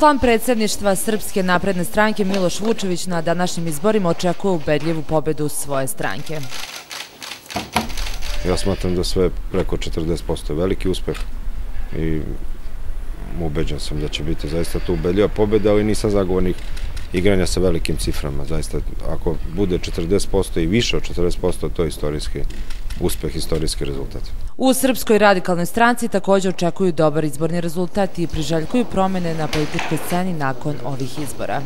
Član predsedništva Srpske napredne stranke Miloš Vučević na današnjim izborima očekuje ubedljivu pobedu svoje stranke. Ja smatram da sve preko 40% je veliki uspeh i ubeđen sam da će biti zaista to ubedljiva pobeda, ali nisam zagovornik igranja sa velikim ciframa. Zaista, ako bude 40% i više od 40%, to je istorijski uspeh, istorijski rezultat. U Srpskoj radikalnoj stranci takođe očekuju dobar izborni rezultat i priželjkuju promene na političkoj sceni nakon ovih izbora.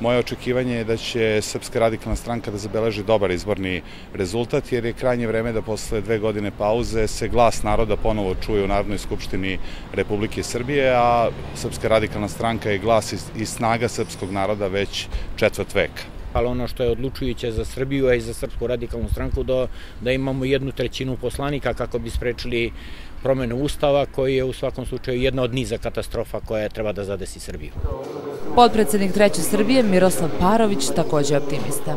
Moje očekivanje je da će Srpska radikalna stranka da zabeleži dobar izborni rezultat, jer je krajnje vreme da posle dve godine pauze se glas naroda ponovo čuje u Narodnoj skupštini Republike Srbije, a Srpska radikalna stranka je glas i snaga srpskog naroda već četvrt veka ali ono što je odlučujuće za Srbiju, a i za Srpsku radikalnu stranku, da, da imamo jednu trećinu poslanika kako bi sprečili promene Ustava, koji je u svakom slučaju jedna od niza katastrofa koja treba da zadesi Srbiju. Podpredsednik Treće Srbije Miroslav Parović takođe je optimista.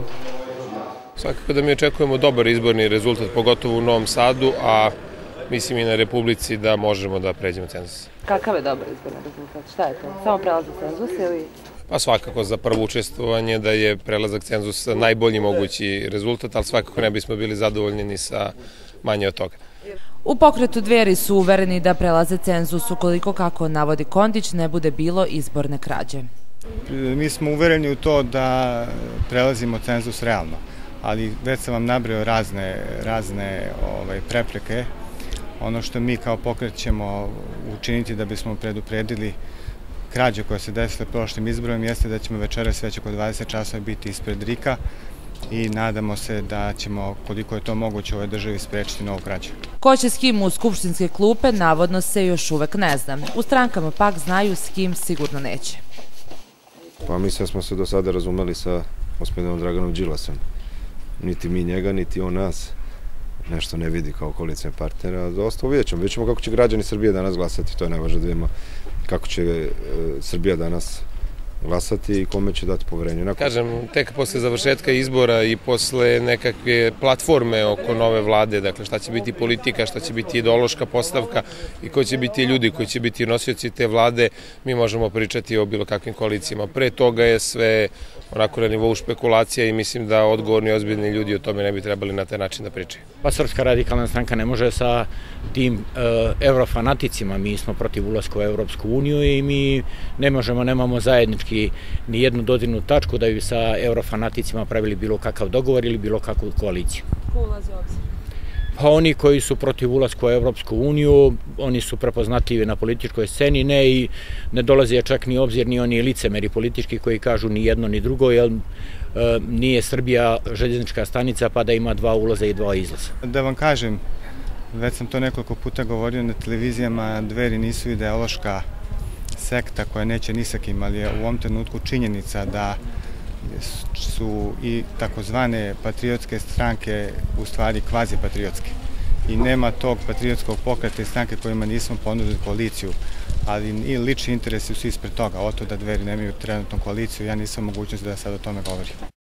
Svakako da mi očekujemo dobar izborni rezultat, pogotovo u Novom Sadu, a mislim i na Republici da možemo da pređemo cenzus. Kakav je dobar izborni rezultat? Šta je to? Samo prelazi cenzus ili Pa svakako za prvo učestvovanje da je prelazak cenzusa najbolji mogući rezultat, ali svakako ne bismo bili zadovoljni ni sa manje od toga. U pokretu dveri su uvereni da prelaze cenzus ukoliko, kako navodi Kondić, ne bude bilo izborne krađe. Mi smo uvereni u to da prelazimo cenzus realno, ali već sam vam nabrao razne, razne ovaj, prepreke. Ono što mi kao pokret ćemo učiniti da bismo predupredili krađe koja se desila prošlim izborom jeste da ćemo večeras već oko 20 časova biti ispred Rika i nadamo se da ćemo, koliko je to moguće, u ovoj državi sprečiti novu krađu. Ko će s kim u skupštinske klupe, navodno se još uvek ne zna. U strankama pak znaju s kim sigurno neće. Pa mislim smo se do sada razumeli sa gospodinom Draganom Đilasom. Niti mi njega, niti on nas nešto ne vidi kao koalicijne partnera. Dosta vidjet ćemo. Vidjet ćemo kako će građani Srbije danas glasati. To je najvažno da vidimo kako će e, Srbija danas glasati i kome će dati poverenje. Nakon... Kažem, tek posle završetka izbora i posle nekakve platforme oko nove vlade, dakle šta će biti politika, šta će biti ideološka postavka i koji će biti ljudi koji će biti nosioci te vlade, mi možemo pričati o bilo kakvim koalicijama. Pre toga je sve onako na nivou špekulacija i mislim da odgovorni ozbiljni ljudi o tome ne bi trebali na taj način da pričaju. Pa Srpska radikalna stranka ne može sa tim uh, eurofanaticima, mi smo protiv ulaska u Evropsku uniju i mi ne možemo, nemamo zajednički ni jednu dodirnu tačku da bi sa eurofanaticima pravili bilo kakav dogovor ili bilo kakvu koaliciju. Ko ulazi u obzir? Pa oni koji su protiv ulazka u Evropsku uniju, oni su prepoznativi na političkoj sceni, ne i ne dolazi čak ni obzir ni oni licemeri politički koji kažu ni jedno ni drugo, jer e, nije Srbija željeznička stanica pa da ima dva ulaza i dva izlaza. Da vam kažem, već sam to nekoliko puta govorio na televizijama, dveri nisu ideološka sekta koja neće ni sa kim, ali je u ovom trenutku činjenica da su i takozvane patriotske stranke u stvari kvazi patriotske. I nema tog patriotskog pokreta i stranke kojima nismo ponudili koaliciju, ali i lični interesi su ispred toga. Oto da dveri nemaju trenutnu koaliciju, ja nisam mogućnost da sad o tome govorim.